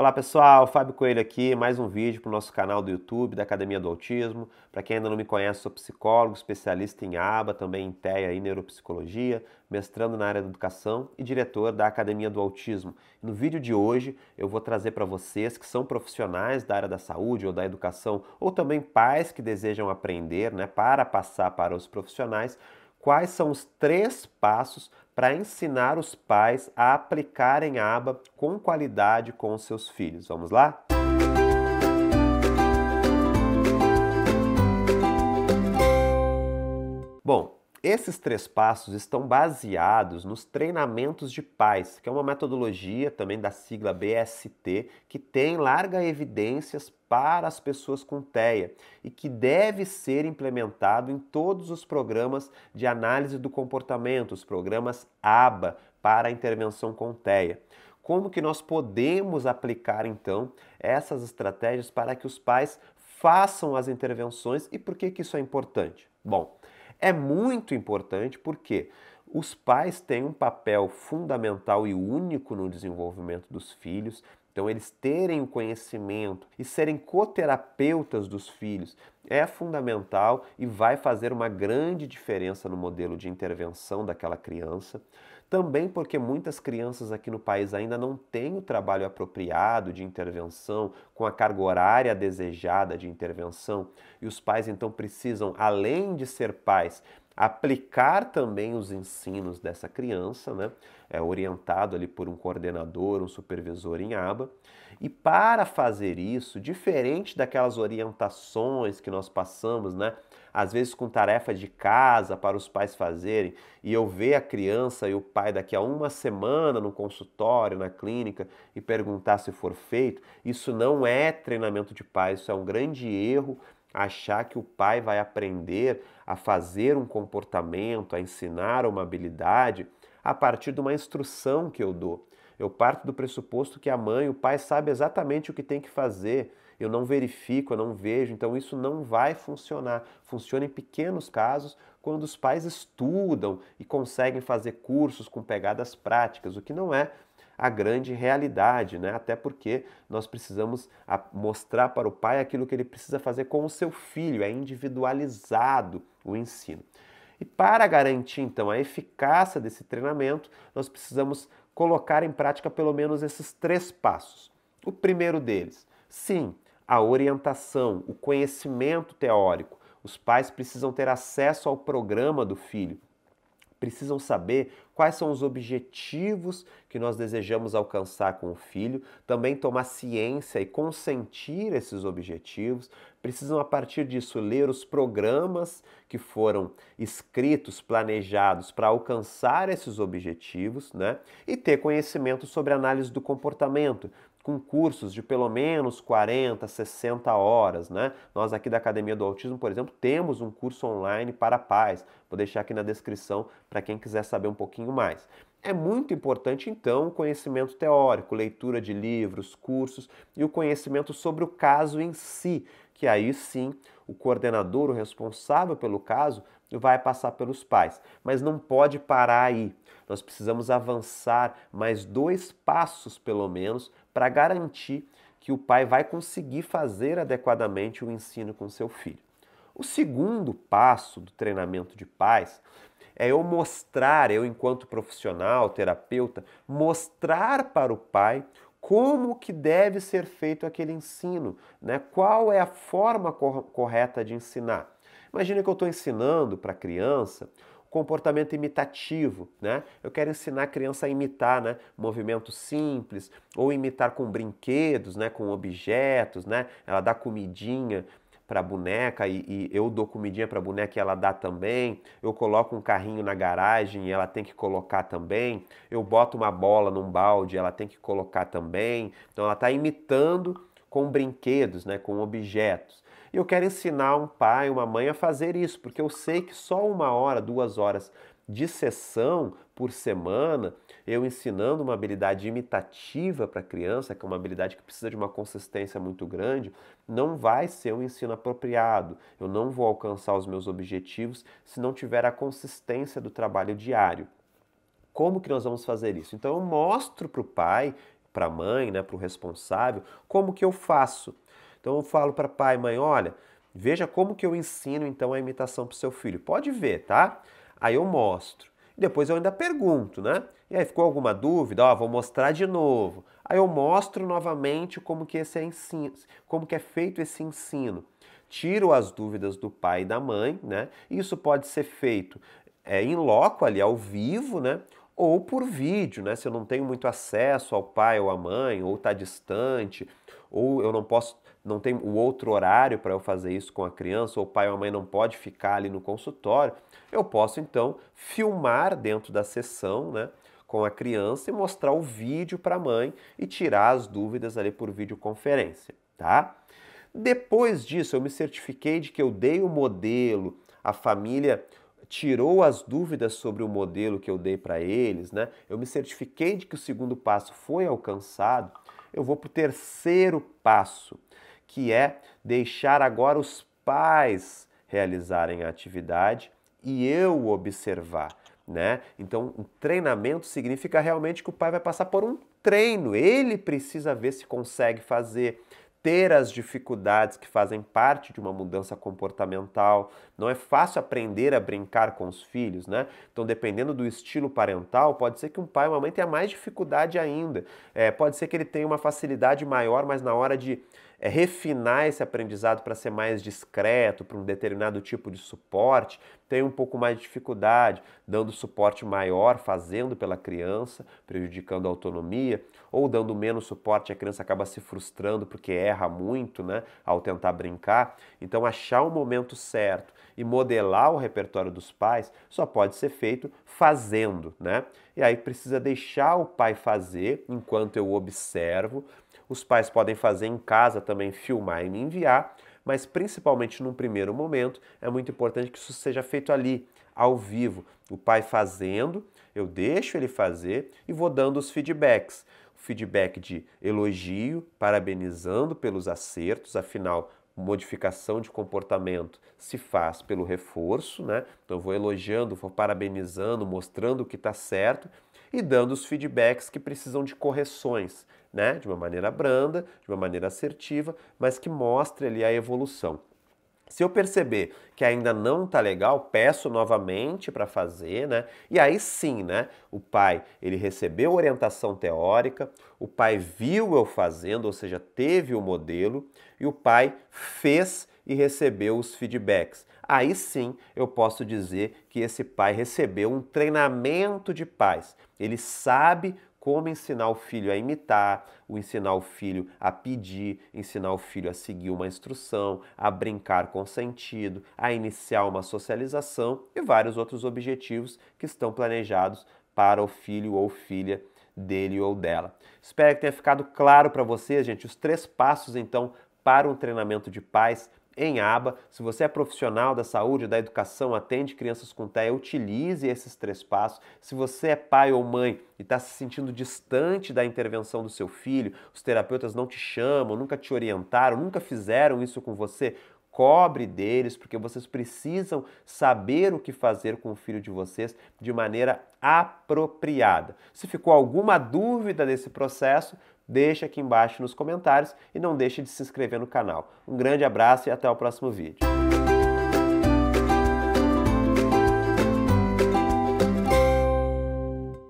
Olá pessoal, Fábio Coelho aqui, mais um vídeo para o nosso canal do YouTube da Academia do Autismo. Para quem ainda não me conhece, sou psicólogo, especialista em ABA, também em TEA e Neuropsicologia, mestrando na área da educação e diretor da Academia do Autismo. No vídeo de hoje eu vou trazer para vocês que são profissionais da área da saúde ou da educação, ou também pais que desejam aprender né, para passar para os profissionais, quais são os três passos para ensinar os pais a aplicarem a aba com qualidade com os seus filhos. Vamos lá? Esses três passos estão baseados nos treinamentos de pais, que é uma metodologia também da sigla BST, que tem larga evidências para as pessoas com TEA e que deve ser implementado em todos os programas de análise do comportamento, os programas ABA para a intervenção com TEA. Como que nós podemos aplicar então essas estratégias para que os pais façam as intervenções e por que que isso é importante? Bom, é muito importante porque os pais têm um papel fundamental e único no desenvolvimento dos filhos. Então, eles terem o conhecimento e serem coterapeutas dos filhos é fundamental e vai fazer uma grande diferença no modelo de intervenção daquela criança. Também porque muitas crianças aqui no país ainda não têm o trabalho apropriado de intervenção, com a carga horária desejada de intervenção, e os pais então precisam, além de ser pais, aplicar também os ensinos dessa criança, né? É orientado ali por um coordenador, um supervisor em aba. E para fazer isso, diferente daquelas orientações que nós passamos, né? às vezes com tarefa de casa para os pais fazerem, e eu ver a criança e o pai daqui a uma semana no consultório, na clínica, e perguntar se for feito, isso não é treinamento de pais, isso é um grande erro achar que o pai vai aprender a fazer um comportamento, a ensinar uma habilidade a partir de uma instrução que eu dou. Eu parto do pressuposto que a mãe, o pai sabe exatamente o que tem que fazer eu não verifico, eu não vejo, então isso não vai funcionar. Funciona em pequenos casos, quando os pais estudam e conseguem fazer cursos com pegadas práticas, o que não é a grande realidade, né? Até porque nós precisamos mostrar para o pai aquilo que ele precisa fazer com o seu filho, é individualizado o ensino. E para garantir então a eficácia desse treinamento, nós precisamos colocar em prática pelo menos esses três passos. O primeiro deles, sim, a orientação, o conhecimento teórico. Os pais precisam ter acesso ao programa do filho, precisam saber quais são os objetivos que nós desejamos alcançar com o filho, também tomar ciência e consentir esses objetivos, precisam a partir disso ler os programas que foram escritos, planejados para alcançar esses objetivos, né? E ter conhecimento sobre análise do comportamento, com cursos de pelo menos 40, 60 horas, né? Nós aqui da Academia do Autismo, por exemplo, temos um curso online para pais. Vou deixar aqui na descrição para quem quiser saber um pouquinho mais. É muito importante, então, o conhecimento teórico, leitura de livros, cursos e o conhecimento sobre o caso em si, que aí sim o coordenador, o responsável pelo caso, vai passar pelos pais. Mas não pode parar aí. Nós precisamos avançar mais dois passos, pelo menos, para garantir que o pai vai conseguir fazer adequadamente o ensino com seu filho. O segundo passo do treinamento de pais é eu mostrar, eu enquanto profissional, terapeuta, mostrar para o pai como que deve ser feito aquele ensino, né? Qual é a forma correta de ensinar? Imagina que eu estou ensinando para a criança comportamento imitativo, né? Eu quero ensinar a criança a imitar, né? Movimentos simples ou imitar com brinquedos, né? Com objetos, né? Ela dá comidinha para a boneca e, e, eu dou comidinha para a boneca e ela dá também. Eu coloco um carrinho na garagem e ela tem que colocar também. Eu boto uma bola num balde e ela tem que colocar também. Então ela está imitando com brinquedos, né? Com objetos. E eu quero ensinar um pai, uma mãe a fazer isso, porque eu sei que só uma hora, duas horas de sessão por semana, eu ensinando uma habilidade imitativa para a criança, que é uma habilidade que precisa de uma consistência muito grande, não vai ser um ensino apropriado. Eu não vou alcançar os meus objetivos se não tiver a consistência do trabalho diário. Como que nós vamos fazer isso? Então eu mostro para o pai para a mãe, né, para o responsável, como que eu faço. Então eu falo para pai e mãe, olha, veja como que eu ensino então a imitação para o seu filho. Pode ver, tá? Aí eu mostro. Depois eu ainda pergunto, né? E aí ficou alguma dúvida? Ó, vou mostrar de novo. Aí eu mostro novamente como que esse é ensino, como que é feito esse ensino. Tiro as dúvidas do pai e da mãe, né? Isso pode ser feito é, em loco ali ao vivo, né? Ou por vídeo, né? Se eu não tenho muito acesso ao pai ou à mãe, ou está distante, ou eu não posso não tem o outro horário para eu fazer isso com a criança, ou o pai ou a mãe não pode ficar ali no consultório, eu posso então filmar dentro da sessão, né, com a criança e mostrar o vídeo para a mãe e tirar as dúvidas ali por videoconferência, tá? Depois disso, eu me certifiquei de que eu dei o modelo, a família tirou as dúvidas sobre o modelo que eu dei para eles, né? Eu me certifiquei de que o segundo passo foi alcançado. Eu vou para o terceiro passo, que é deixar agora os pais realizarem a atividade e eu observar, né? Então, um treinamento significa realmente que o pai vai passar por um treino, ele precisa ver se consegue fazer, ter as dificuldades que fazem parte de uma mudança comportamental. Não é fácil aprender a brincar com os filhos, né? Então, dependendo do estilo parental, pode ser que um pai ou uma mãe tenha mais dificuldade ainda. É, pode ser que ele tenha uma facilidade maior, mas na hora de é, refinar esse aprendizado para ser mais discreto, para um determinado tipo de suporte, tem um pouco mais de dificuldade, dando suporte maior, fazendo pela criança, prejudicando a autonomia, ou dando menos suporte, a criança acaba se frustrando porque erra muito né, ao tentar brincar. Então, achar o momento certo e modelar o repertório dos pais só pode ser feito fazendo, né? E aí precisa deixar o pai fazer enquanto eu observo, os pais podem fazer em casa também, filmar e me enviar, mas principalmente num primeiro momento é muito importante que isso seja feito ali, ao vivo. O pai fazendo, eu deixo ele fazer e vou dando os feedbacks. Feedback de elogio, parabenizando pelos acertos, afinal, modificação de comportamento se faz pelo reforço, né? Então eu vou elogiando, vou parabenizando, mostrando o que está certo e dando os feedbacks que precisam de correções, né? De uma maneira branda, de uma maneira assertiva, mas que mostre ali a evolução. Se eu perceber que ainda não tá legal, peço novamente para fazer, né? E aí sim, né? O pai, ele recebeu orientação teórica, o pai viu eu fazendo, ou seja, teve o modelo, e o pai fez e recebeu os feedbacks. Aí sim eu posso dizer que esse pai recebeu um treinamento de pais. Ele sabe como ensinar o filho a imitar, o ensinar o filho a pedir, ensinar o filho a seguir uma instrução, a brincar com sentido, a iniciar uma socialização e vários outros objetivos que estão planejados para o filho ou filha dele ou dela. Espero que tenha ficado claro para vocês, gente, os três passos então para um treinamento de pais em aba. Se você é profissional da saúde, da educação, atende crianças com TEA, utilize esses três passos. Se você é pai ou mãe e está se sentindo distante da intervenção do seu filho, os terapeutas não te chamam, nunca te orientaram, nunca fizeram isso com você, cobre deles, porque vocês precisam saber o que fazer com o filho de vocês de maneira apropriada. Se ficou alguma dúvida desse processo, deixa aqui embaixo nos comentários e não deixe de se inscrever no canal. Um grande abraço e até o próximo vídeo.